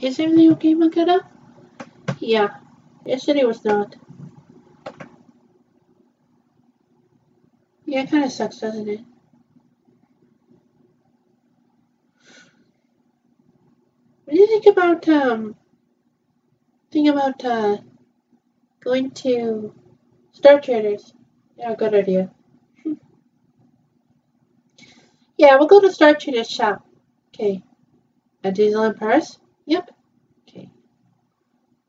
Is everything okay, Makata? Yeah, yesterday was not. Yeah, it kind of sucks, doesn't it? What do you think about, um, think about, uh, going to Star Traders? Yeah, good idea. yeah, we'll go to Star Traders shop. Okay. At Disneyland Paris? Yep.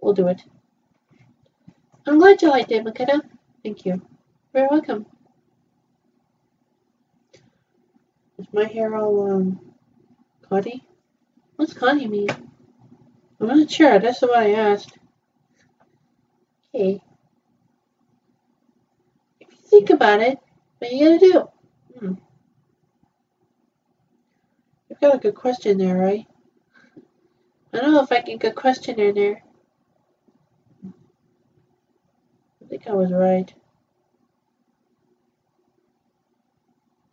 We'll do it. I'm glad you liked it, Makata. Thank you. You're welcome. Is my hair all, um, Connie? What's Connie mean? I'm not sure. That's what I asked. Okay. If you think about it, what are you gonna do? Hmm. You've got a good question there, right? I don't know if I can get a question in there. I think I was right.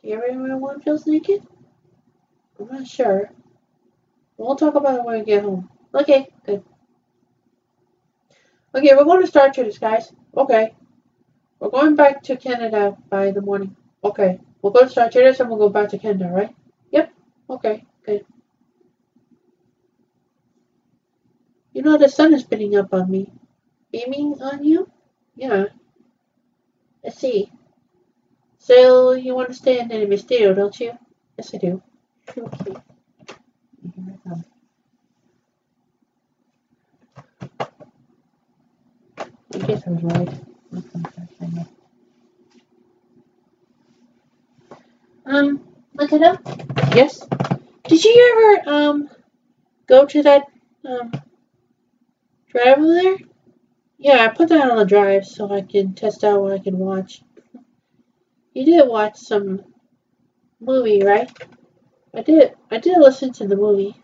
Do you ever remember one feels naked? I'm not sure. We'll talk about it when we get home. Okay, good. Okay, we're going to start this, guys. Okay. We're going back to Canada by the morning. Okay. We'll go to Star Traders and we'll go back to Canada, right? Yep. Okay, good. You know the sun is beating up on me. Beaming on you? Yeah. I see. So you want to stay in the Mysterio, don't you? Yes, I do. Okay. I guess I was right. Um, look it up. Yes. Did you ever um go to that um drive over there? Yeah, I put that on the drive so I can test out what I can watch. You did watch some movie, right? I did. I did listen to the movie.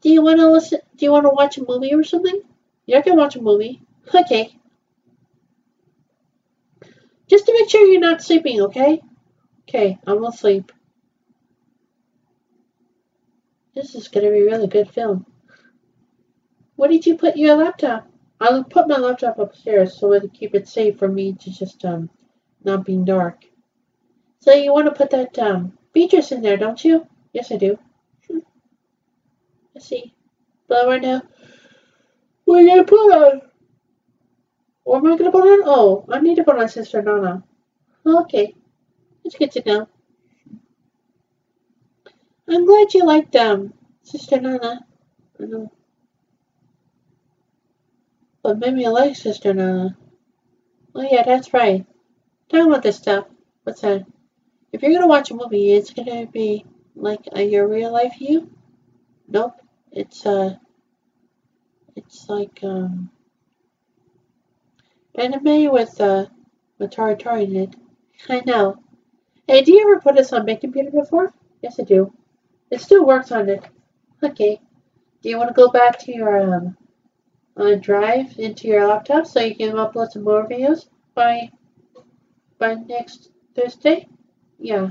Do you want to listen? Do you want to watch a movie or something? Yeah, I can watch a movie. Okay. Just to make sure you're not sleeping, okay? Okay, I'm gonna sleep. This is gonna be a really good film. Where did you put your laptop? I'll put my laptop upstairs so it'll keep it safe for me to just um not being dark. So you want to put that um Beatrice in there, don't you? Yes, I do. Let's see. But right now, what are you gonna put on? What am I gonna put on? Oh, I need to put on Sister Nana. Okay, it's good to know. I'm glad you liked um Sister Nana. I know. But maybe I like Sister Nana. Oh yeah, that's right. Talking about this stuff. What's that? If you're gonna watch a movie, it's gonna be like a, your real life you. Nope. It's uh. It's like um. Anime with uh, with Tari in it. I know. Hey, do you ever put this on my computer before? Yes, I do. It still works on it. Okay. Do you want to go back to your um, uh, drive into your laptop so you can upload some more videos by by next Thursday? Yeah.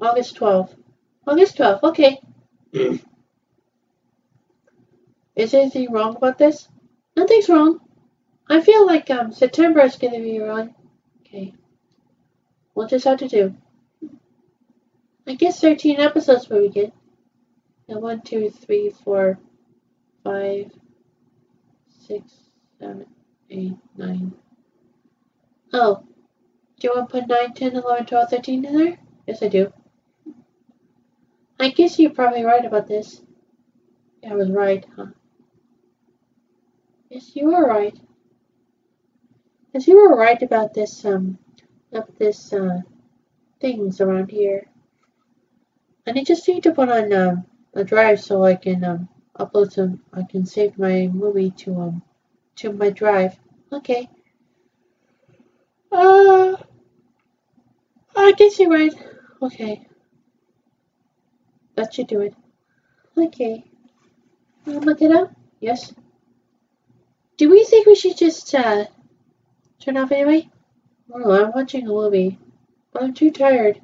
August 12th. August 12th, okay. Is anything wrong about this? Nothing's wrong. I feel like um September is gonna be wrong. Okay. We'll just have to do. I guess 13 episodes per weekend. Now, 1, 2, 3, 4, 5, 6, 7, 8, 9. Oh. Do you want to put 9, 10, 11, 12, 13 in there? Yes, I do. I guess you're probably right about this. Yeah, I was right, huh? Yes, you were right. Yes, you were right about this, um, of this, uh, things around here. And I just need to put on, um, a drive so I can, um, upload some, I can save my movie to, um, to my drive. Okay. Uh, I guess you're right. Okay. That should do it. Okay. Um, look it up? Yes. Do we think we should just, uh, turn off anyway? Oh, I'm watching a movie. I'm too tired.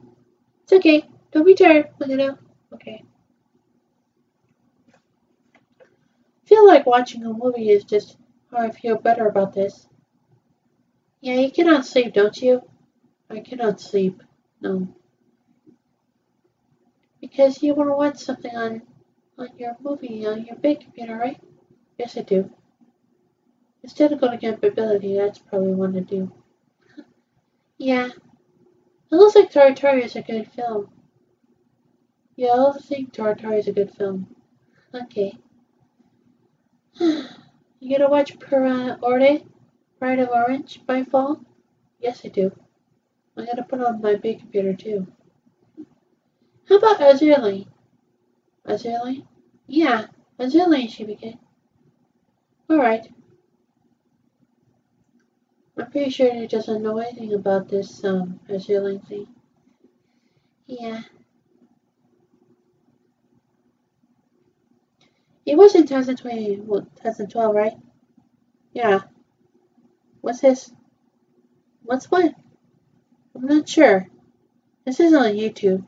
It's okay. Don't be tired. Look it up. Okay. I feel like watching a movie is just I feel better about this. Yeah, you cannot sleep, don't you? I cannot sleep. No. Because you want to watch something on on your movie on your big computer, right? Yes, I do. Instead of going to ability, that's probably one to do. yeah. It looks like Tori is a good film. Yeah, I think Tori is a good film. Okay. you gonna watch? Pride of Orange by fall? Yes, I do. I'm gonna put it on my big computer too. How about Azurely? Azurely? Yeah, Azurely should be good. Alright. I'm pretty sure he doesn't know anything about this um Azurely thing. Yeah. It was in 2020, well, 2012, right? Yeah. What's this? What's what? I'm not sure. This is on YouTube.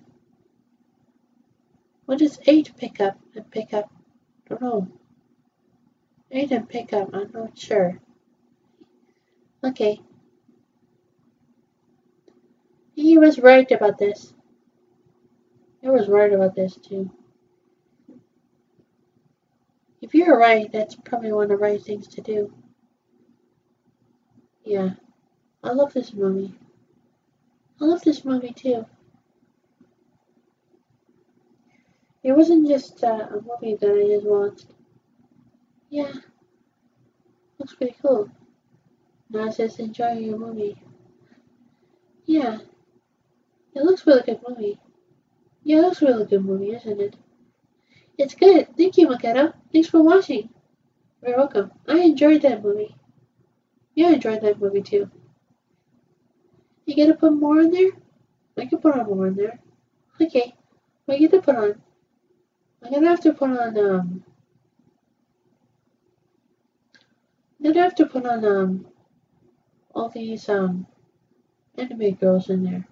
What is 8 pickup and pickup? I don't know. 8 and pickup, I'm not sure. Okay. He was right about this. He was right about this too. If you're right, that's probably one of the right things to do. Yeah. I love this movie. I love this movie too. It wasn't just uh, a movie that I just watched. Yeah. Looks pretty cool. Now it says enjoy your movie. Yeah. It looks really good movie. Yeah, it looks really good movie, isn't it? It's good. Thank you, Makoto. Thanks for watching. You're welcome. I enjoyed that movie. I enjoyed that movie too. You gonna put more in there? I can put on more in there. Okay. What you gonna put on? I'm gonna have to put on, um... I'm gonna have to put on, um... All these, um... Anime girls in there.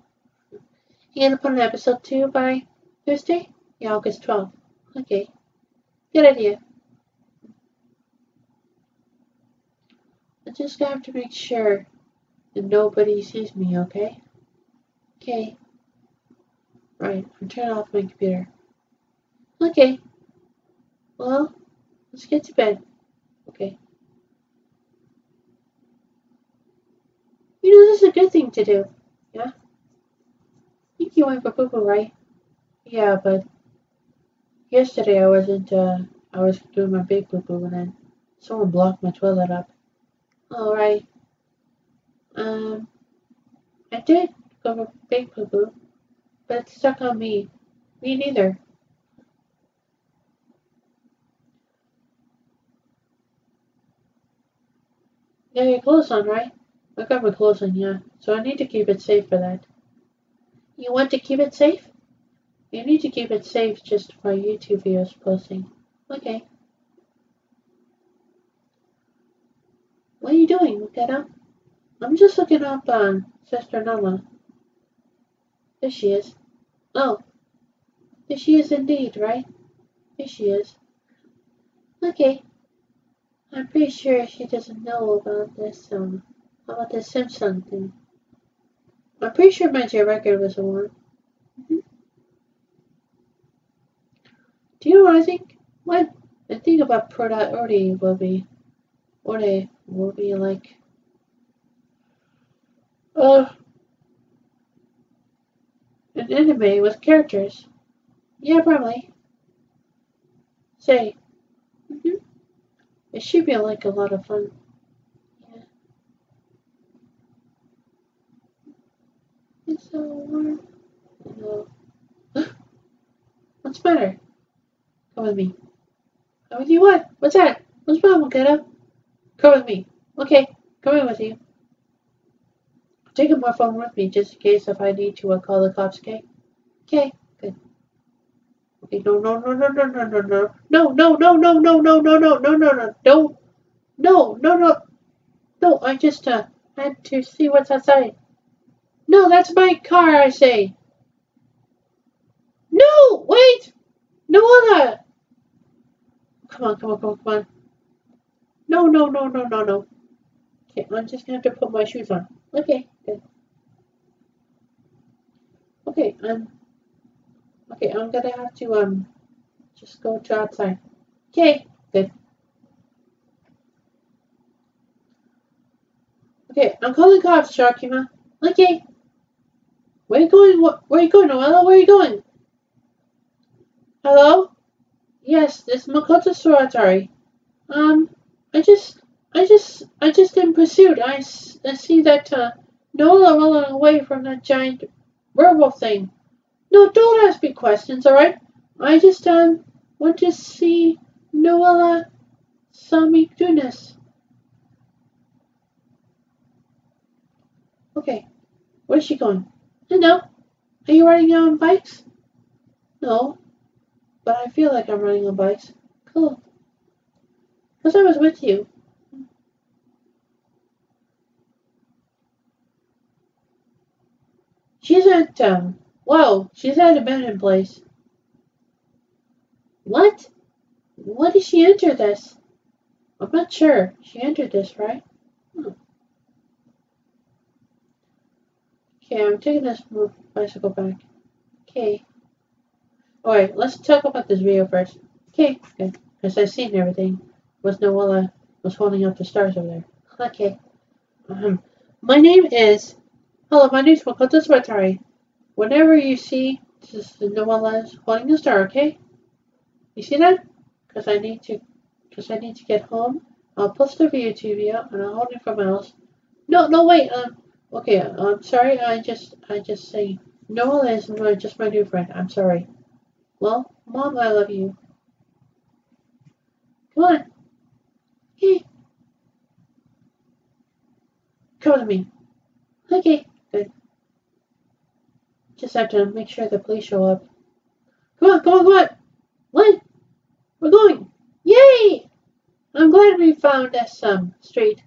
You gonna put an episode 2 by Thursday? Yeah, August 12th. Okay. Good idea. I just have to make sure that nobody sees me, okay? Okay. Right, I'm turning off my computer. Okay. Well, let's get to bed. Okay. You know, this is a good thing to do. Yeah? I think you went for poo-poo, right? Yeah, but yesterday I wasn't, uh, I was doing my big poo-poo and then someone blocked my toilet up. Alright. Um, I did go for big poo poo, but it's stuck on me. Me neither. Yeah, your clothes on, right? I got my clothes on, yeah. So I need to keep it safe for that. You want to keep it safe? You need to keep it safe just for YouTube videos posting. Okay. What are you doing, Makoto? I'm just looking up on Sister Nala. There she is. Oh. There she is indeed, right? There she is. Okay. I'm pretty sure she doesn't know about this, um, about this Simpson thing. I'm pretty sure my record was the one. Mm -hmm. Do you know what I think? What I think about Orde will be or they will be like uh an anime with characters. Yeah, probably. Say. Mm -hmm. It should be like a lot of fun. Yeah. It's so warm. What's the matter? Come with me. Come with you what? What's that? What's wrong, Makoto? Come with me. Okay, coming with you. I'm taking my phone with me just in case if I need to, I'll call the cops, okay? Okay, good. Okay, no, no, no, no, no, no, no, no. No, no, no, no, no, no, no, no, no, no, no, no. No, no, no. No, I just, uh, had to see what's outside. No, that's my car, I say. No, wait. No other. Come on, come on, come on, come on. No, no, no, no, no, no. Okay, I'm just gonna have to put my shoes on. Okay, good. Okay, um, okay, I'm gonna have to, um, just go to outside. Okay, good. Okay, I'm calling cops, Sharkima. Okay. Where are you going? Where are you going, Noella? Where are you going? Hello? Yes, this is Makoto Sawatari. Um, I just, I just, I just in pursuit. I, I see that, uh, Noella running away from that giant werewolf thing. No, don't ask me questions, alright? I just, um, want to see Noella Samikunis. Okay, where's she going? Know. Are you riding on bikes? No, but I feel like I'm riding on bikes. Cool. Because I was with you. She's at, um, whoa, she's at a abandoned place. What? What did she enter this? I'm not sure. She entered this, right? Hmm. Okay, I'm taking this bicycle back. Okay. Alright, let's talk about this video first. Okay, good. Because I've seen everything. Was Noella was holding up the stars over there. Okay. Um, my name is... Hello, my name is Makoto Sawatari. Whenever you see this is holding the star, okay? You see that? Because I need to... Because I need to get home. I'll post the video to you and I'll hold it from else. No, no, wait. Um, Okay, I'm sorry. I just, I just say Noel is just my new friend. I'm sorry. Well, Mom, I love you. Come on. Hey. Come to me. Okay, good. Just have to make sure the police show up. Come on, come on, come on. What? We're going. Yay! I'm glad we found this um street.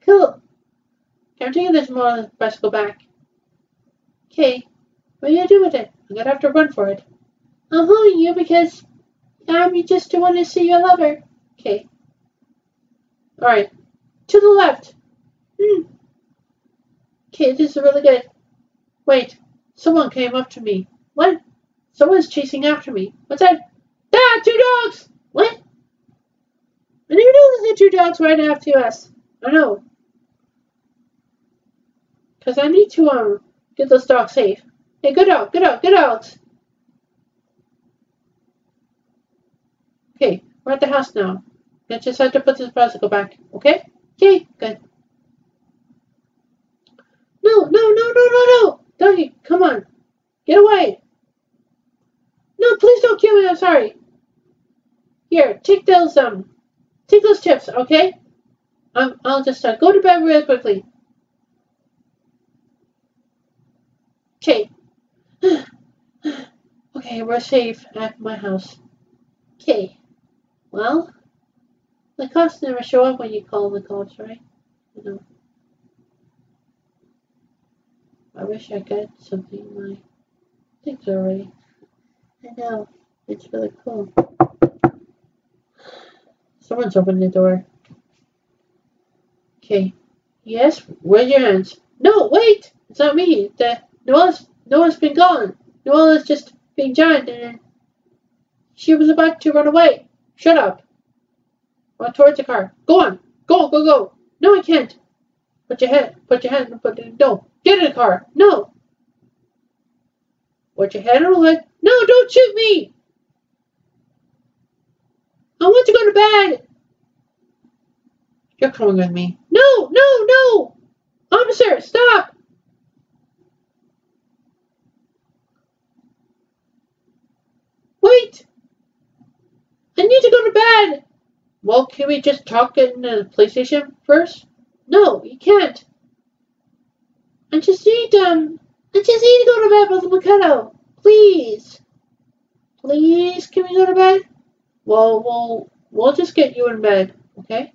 Cool. Can I'm taking this more bicycle back. Okay, what are you gonna do with it? I'm gonna have to run for it. I'm holding you because I'm just want to see your lover. Okay. Alright. To the left. Hmm. Okay, this is really good. Wait. Someone came up to me. What? Someone's chasing after me. What's that? Ah, two dogs! What? I didn't know there's two dogs right after us. I know. Because I need to um get those dogs safe. Hey, good dog, good dog, good dogs. Okay, we're at the house now. I just have to put this bicycle back, okay? Okay, good. No, no, no, no, no, no! Doggy, come on. Get away. No, please don't kill me, I'm sorry. Here, take those, um, take those chips, okay? Um, I'll just uh, go to bed real quickly. Okay. okay, we're safe at my house. Okay. Well, the cops never show up when you call the cops, right? You know. I wish I got something in my things already. I know. It's really cool. Someone's opened the door. Okay. Yes, raise your hands. No, wait! It's not me. The Noel's, Noel's been gone. Noel is just being giant and she was about to run away. Shut up. Run towards the car. Go on. Go, go, go. No, I can't. Put your head, put your hand, put it, no. Get in the car. No. Put your head on the hood. No, don't shoot me. I want to go to bed. You're coming with me. No, no, no. Officer, stop. Wait! I need to go to bed! Well, can we just talk in the PlayStation first? No, you can't. I just need, um, I just need to go to bed with Makoto. Please. Please, can we go to bed? Well, we'll, we'll just get you in bed, okay?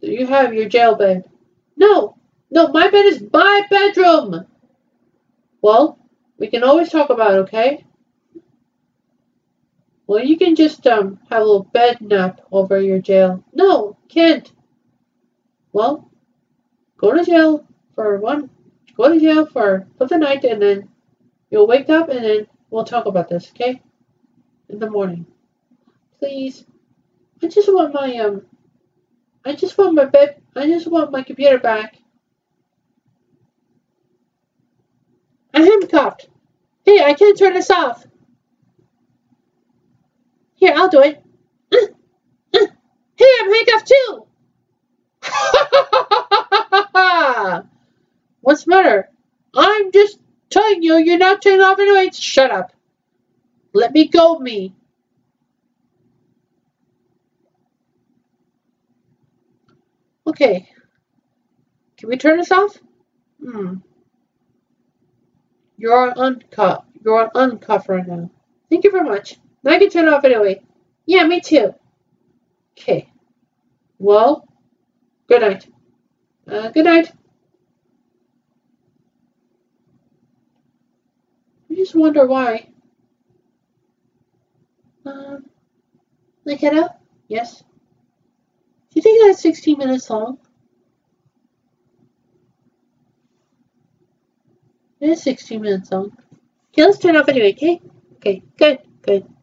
You have your jail bed. No, no, my bed is my bedroom. Well, we can always talk about it, okay? Well, you can just um have a little bed nap over your jail. No, can't. Well, go to jail for one. Go to jail for for the night, and then you'll wake up, and then we'll talk about this, okay? In the morning, please. I just want my um. I just want my bed. I just want my computer back. I'm handcuffed. Hey, I can't turn this off. I'll do it. Uh, uh. Hey, I'm handcuffed too. What's the matter? I'm just telling you, you're not turning off anyway. Shut up. Let me go, me. Okay. Can we turn this off? Hmm. You're uncut. You're uncuffed right now. Thank you very much. Now I can turn it off anyway. Yeah, me too. Okay. Well, good night. Uh, good night. I just wonder why. Um, like it up? Yes. Do you think that's 16 minutes long? It is 16 minutes long. Okay, let's turn off anyway, okay? Okay, good, good.